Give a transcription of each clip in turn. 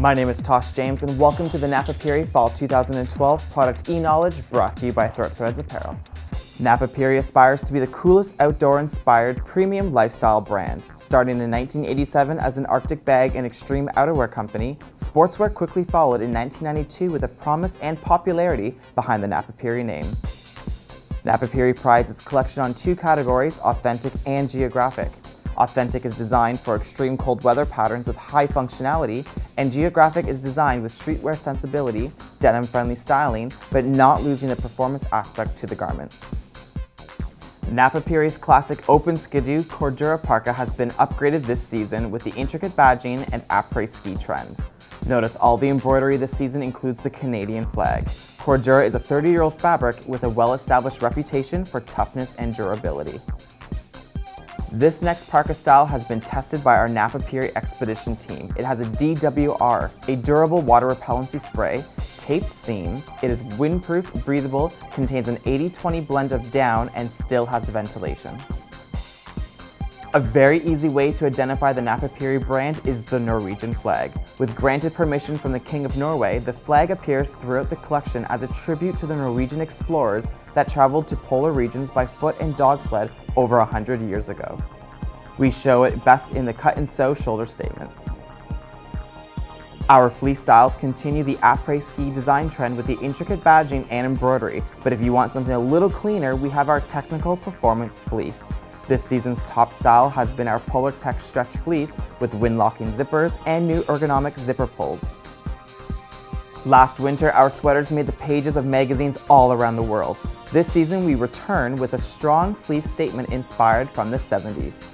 My name is Tosh James and welcome to the Napapijri Fall 2012 Product E-Knowledge brought to you by Throat Threads Apparel. Napapijri aspires to be the coolest outdoor-inspired premium lifestyle brand. Starting in 1987 as an Arctic bag and extreme outerwear company, sportswear quickly followed in 1992 with a promise and popularity behind the Napapijri name. Napapijri prides its collection on two categories, authentic and geographic. Authentic is designed for extreme cold weather patterns with high functionality, and Geographic is designed with streetwear sensibility, denim-friendly styling, but not losing the performance aspect to the garments. Napapijri's classic open skidoo Cordura Parka has been upgraded this season with the intricate badging and après ski trend. Notice all the embroidery this season includes the Canadian flag. Cordura is a 30-year-old fabric with a well-established reputation for toughness and durability. This next parka style has been tested by our Napapijri Expedition team. It has a DWR, a durable water repellency spray, taped seams, it is windproof, breathable, contains an 80-20 blend of down, and still has ventilation. A very easy way to identify the Napapijri brand is the Norwegian flag. With granted permission from the King of Norway, the flag appears throughout the collection as a tribute to the Norwegian explorers that traveled to polar regions by foot and dog sled over 100 years ago. We show it best in the cut and sew shoulder statements. Our fleece styles continue the après-ski design trend with the intricate badging and embroidery, but if you want something a little cleaner, we have our technical performance fleece. This season's top style has been our Polartec stretch fleece with wind-locking zippers and new ergonomic zipper pulls. Last winter, our sweaters made the pages of magazines all around the world. This season, we return with a strong sleeve statement inspired from the 70s.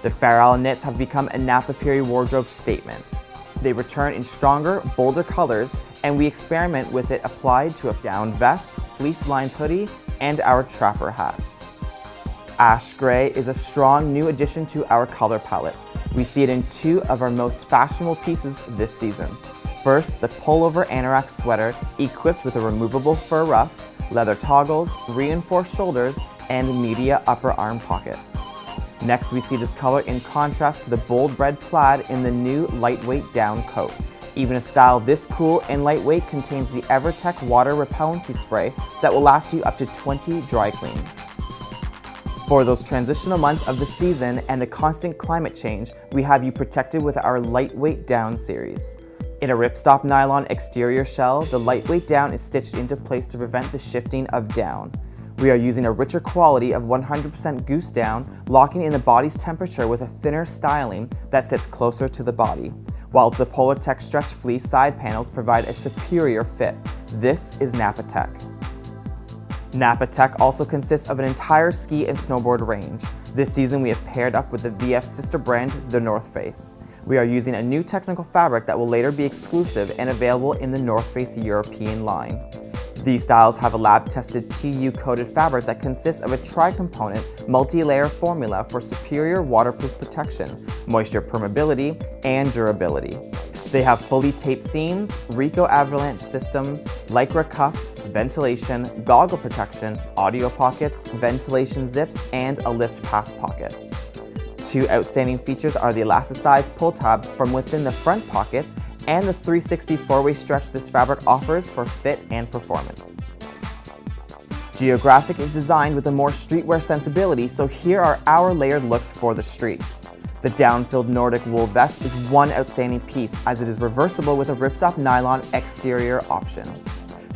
The Fair knits have become a Napapijri wardrobe statement. They return in stronger, bolder colors, and we experiment with it applied to a down vest, fleece-lined hoodie, and our trapper hat. Ash Gray is a strong new addition to our color palette. We see it in two of our most fashionable pieces this season. First, the pullover anorak sweater equipped with a removable fur ruff, leather toggles, reinforced shoulders, and media upper arm pocket. Next, we see this color in contrast to the bold red plaid in the new lightweight down coat. Even a style this cool and lightweight contains the EverTech water repellency spray that will last you up to 20 dry cleans. For those transitional months of the season and the constant climate change, we have you protected with our lightweight down series. In a ripstop nylon exterior shell, the lightweight down is stitched into place to prevent the shifting of down. We are using a richer quality of 100% goose down, locking in the body's temperature with a thinner styling that sits closer to the body, while the Polartec stretch fleece side panels provide a superior fit. This is Napatech. Napatech also consists of an entire ski and snowboard range. This season we have paired up with the VF sister brand, The North Face. We are using a new technical fabric that will later be exclusive and available in the North Face European line. These styles have a lab-tested PU-coated fabric that consists of a tri-component, multi-layer formula for superior waterproof protection, moisture permeability, and durability. They have fully taped seams, RECCO avalanche system, Lycra cuffs, ventilation, goggle protection, audio pockets, ventilation zips, and a lift pass pocket. Two outstanding features are the elasticized pull tabs from within the front pockets and the 360 four-way stretch this fabric offers for fit and performance. Geographic is designed with a more streetwear sensibility, so here are our layered looks for the street. The down-filled Nordic wool vest is one outstanding piece as it is reversible with a ripstop nylon exterior option.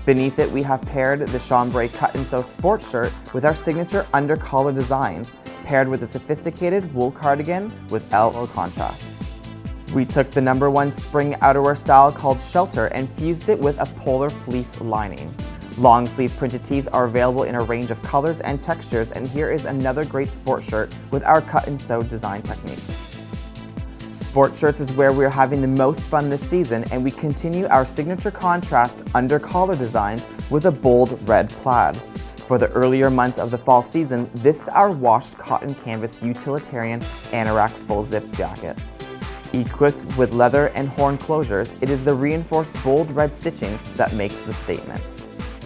Beneath it, we have paired the chambray cut and sew sports shirt with our signature under collar designs, paired with a sophisticated wool cardigan with LO contrast. We took the number one spring outerwear style called Shelter and fused it with a polar fleece lining. Long sleeve printed tees are available in a range of colors and textures and here is another great sport shirt with our cut and sew design techniques. Sport shirts is where we're having the most fun this season and we continue our signature contrast under collar designs with a bold red plaid. For the earlier months of the fall season, this is our washed cotton canvas utilitarian anorak full zip jacket. Equipped with leather and horn closures, it is the reinforced bold red stitching that makes the statement.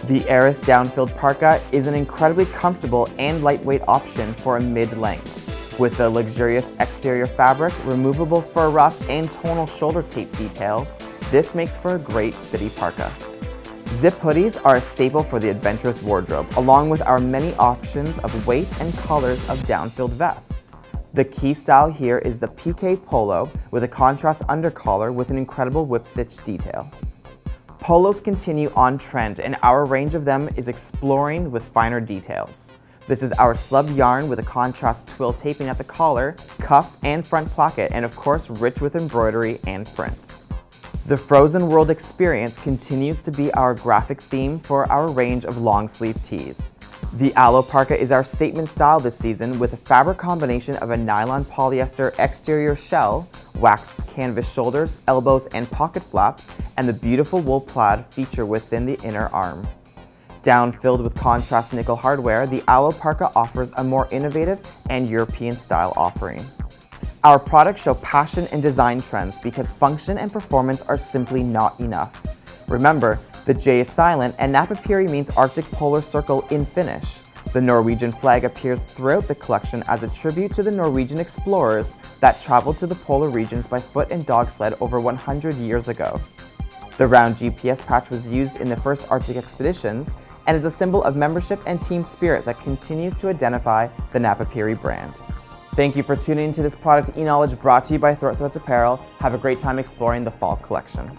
The Eris Downfield parka is an incredibly comfortable and lightweight option for a mid-length. With a luxurious exterior fabric, removable fur ruff, and tonal shoulder tape details, this makes for a great city parka. Zip hoodies are a staple for the adventurous wardrobe, along with our many options of weight and colors of down-filled vests. The key style here is the PK Polo with a contrast undercollar with an incredible whip stitch detail. Polos continue on trend and our range of them is exploring with finer details. This is our slub yarn with a contrast twill taping at the collar, cuff, and front placket, and of course rich with embroidery and print. The Frozen World experience continues to be our graphic theme for our range of long sleeve tees. The Aloe Parka is our statement style this season with a fabric combination of a nylon polyester exterior shell, waxed canvas shoulders, elbows, and pocket flaps, and the beautiful wool plaid feature within the inner arm. Down filled with contrast nickel hardware, the Aloe Parka offers a more innovative and European style offering. Our products show passion and design trends because function and performance are simply not enough. Remember, the J is silent and Napapijri means Arctic Polar Circle in Finnish. The Norwegian flag appears throughout the collection as a tribute to the Norwegian explorers that traveled to the polar regions by foot and dog sled over 100 years ago. The round GPS patch was used in the first Arctic expeditions and is a symbol of membership and team spirit that continues to identify the Napapijri brand. Thank you for tuning into this product e-knowledge brought to you by Throat Threads Apparel. Have a great time exploring the fall collection.